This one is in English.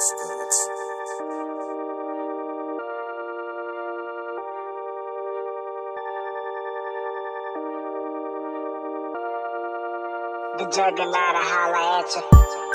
The juggernaut, holla at you.